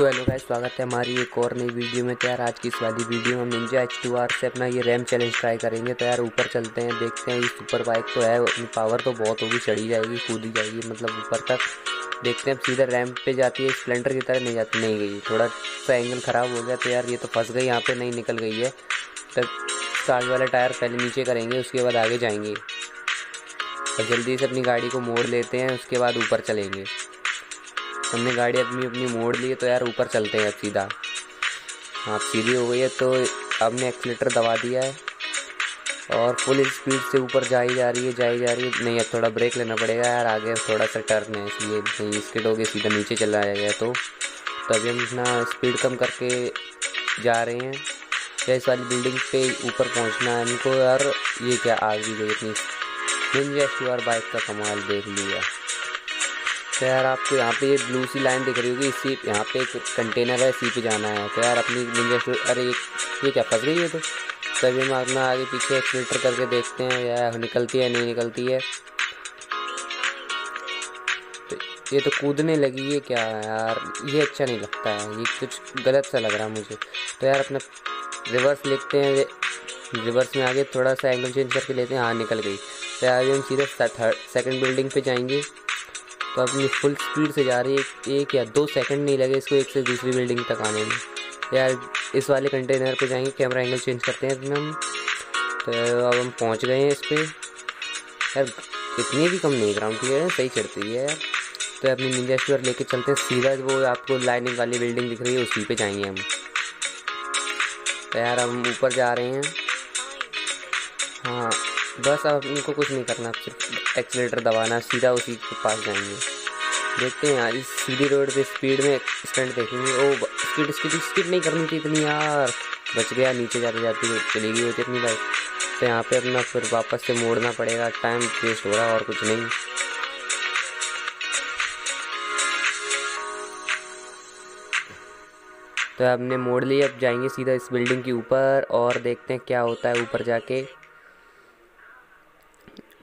तो hello guys, स्वागत है हमारी एक और नई वीडियो में। तो यार, आज की इस वाली वीडियो में निंजा एच टू आर से अपना ये रैम चैलेंज ट्राई करेंगे। तो यार, ऊपर चलते हैं, देखते हैं, ये सुपर बाइक तो है पावर तो बहुत होगी, चढ़ी जाएगी, कूदी जाएगी मतलब ऊपर तक। देखते हैं सीधा रैम पे जाती है स्प्लेंडर की तरह नहीं जाती, नहीं गई, थोड़ा सा एंगल ख़राब हो गया तो यार, ये तो फंस गई, यहाँ पर नहीं निकल गई है। तब आगे वाला टायर पहले नीचे करेंगे, उसके बाद आगे जाएँगे। और जल्दी से अपनी गाड़ी को मोड़ लेते हैं, उसके बाद ऊपर चलेंगे। हमने गाड़ी अपनी अपनी मोड़ ली तो यार ऊपर चलते हैं सीधा। हाँ सीधी हो गई है तो अब ने एक्सीटर दबा दिया है और फुल स्पीड से ऊपर जाई जा रही है जाई जा रही है। नहीं, अब थोड़ा ब्रेक लेना पड़ेगा यार, आगे थोड़ा सा टर्न है इसलिए। नहीं स्किड हो गए सीधा नीचे चला जाएगा तो। तो अभी हम अपना स्पीड कम करके जा रहे हैं। क्या इस वाली बिल्डिंग पे ऊपर पहुँचना है। हमको यार ये क्या आ गई इतनी। निंजा बाइक का कमाल देख लिया। तो यार आपको यहाँ पे ब्लू सी लाइन दिख रही होगी, इसी यहाँ पे एक कंटेनर है, इसी पे जाना है। तो यार अपनी निंजा स्टोर अरे ये क्या फंस गई है तो? तभी हम अपना आगे पीछे एक्सीटर करके देखते हैं, यार निकलती है, नहीं निकलती है। तो ये तो कूदने लगी है क्या यार? ये अच्छा नहीं लगता है, ये कुछ गलत सा लग रहा है मुझे। तो यार अपना रिवर्स लिखते हैं रिवर्स में आगे थोड़ा सा एंगल चेंज करके लेते हैं हाँ निकल गई। तो यार हम सीधे सेकंड बिल्डिंग पे जाएँगे। तो अपनी फुल स्पीड से जा रही है। एक या दो सेकंड नहीं लगे इसको एक से दूसरी बिल्डिंग तक आने में। यार, इस वाले कंटेनर पे जाएँगे कैमरा एंगल चेंज करते हैं इसमें हम। तो अब हम पहुँच गए हैं इस पर यार, इतनी भी कम नहीं ग्राउंड की है, सही चढ़ती है यार। तो अपनी निंजा स्टोर लेके चलते हैं। सीधा वो आपको लाइनिंग वाली बिल्डिंग दिख रही है, उसी पे जाएँगे हम। तो यार, हम ऊपर जा रहे हैं। हाँ बस अब इनको कुछ नहीं करना, सिर्फ़ एक्सीटर दबाना, सीधा उसी के पास जाएँगे। देखते हैं यार, इस सीधी रोड पे स्पीड में स्टंट देखेंगे। ओ स्पीड स्पीड स्पीड नहीं करनी थी इतनी यार। बच गया, नीचे जाते जाते चली गई होती इतनी बाइक तो यहाँ पे अपना फिर वापस से मोड़ना पड़ेगा टाइम वेस्ट हो रहा है और कुछ नहीं। तो हमने मोड़ लिया अब जाएँगे सीधा इस बिल्डिंग के ऊपर और देखते हैं क्या होता है ऊपर जाके।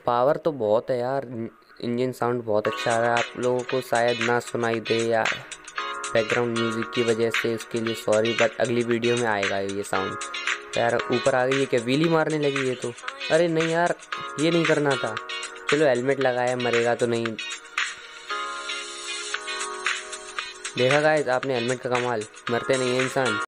पावर तो बहुत है यार। इंजन साउंड बहुत अच्छा आ रहा है। आप लोगों को शायद ना सुनाई दे या बैकग्राउंड म्यूज़िक की वजह से उसके लिए सॉरी बट अगली वीडियो में आएगा ये साउंड यार ऊपर आ गई है क्या? व्हीली मारने लगी है तो। अरे नहीं यार, ये नहीं करना था। चलो हेलमेट लगाया, मरेगा तो नहीं। देखा गाइस आपने हेलमेट का कमाल। मरते नहीं है इंसान।